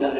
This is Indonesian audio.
dan